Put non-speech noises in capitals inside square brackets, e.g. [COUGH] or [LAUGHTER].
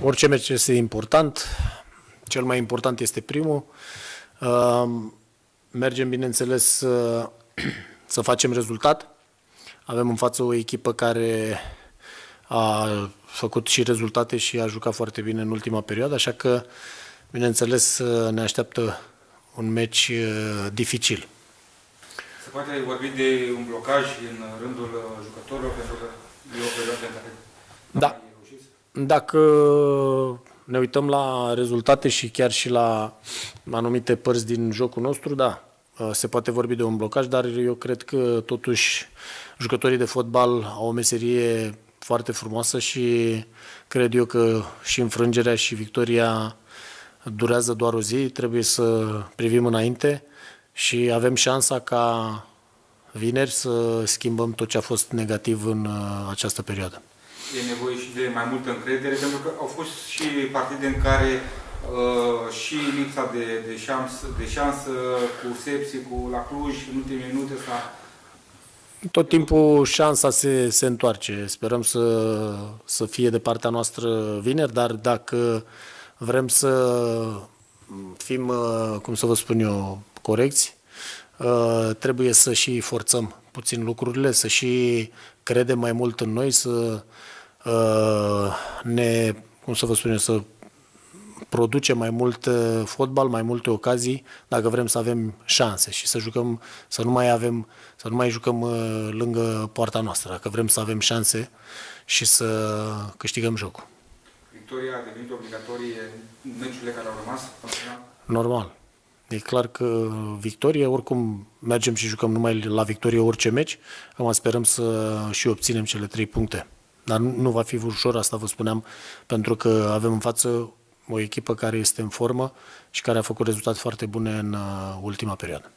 Orice meci este important. Cel mai important este primul. Uh, mergem, bineînțeles, să, [CLEARS THROAT] să facem rezultat. Avem în față o echipă care a făcut și rezultate și a jucat foarte bine în ultima perioadă, așa că, bineînțeles, ne așteaptă un meci uh, dificil. Se poate vorbi de un blocaj în rândul jucătorilor pentru că e o perioadă în care da. Dacă ne uităm la rezultate și chiar și la anumite părți din jocul nostru, da, uh, se poate vorbi de un blocaj, dar eu cred că totuși jucătorii de fotbal au o meserie foarte frumoasă și cred eu că și înfrângerea și victoria durează doar o zi, trebuie să privim înainte și avem șansa ca vineri să schimbăm tot ce a fost negativ în uh, această perioadă e nevoie și de mai multă încredere, pentru că au fost și partide în care uh, și lipsa de, de, șans, de șansă cu Sepsi, cu la Cluj, în ultimele minute s-a tot timpul șansa se, se întoarce. Sperăm să, să fie de partea noastră vineri, dar dacă vrem să fim, uh, cum să vă spun eu, corecți, uh, trebuie să și forțăm puțin lucrurile, să și credem mai mult în noi, să Uh, ne, cum să vă spun eu, să producem mai mult uh, fotbal, mai multe ocazii, dacă vrem să avem șanse și să jucăm, să nu mai avem, să nu mai jucăm uh, lângă poarta noastră, dacă vrem să avem șanse și să câștigăm jocul. Victoria a devenit obligatorie în meciurile care au rămas? Normal. E clar că victorie, oricum mergem și jucăm numai la victorie orice meci, acum sperăm să și obținem cele trei puncte. Dar nu va fi ușor, asta vă spuneam, pentru că avem în față o echipă care este în formă și care a făcut rezultate foarte bune în uh, ultima perioadă.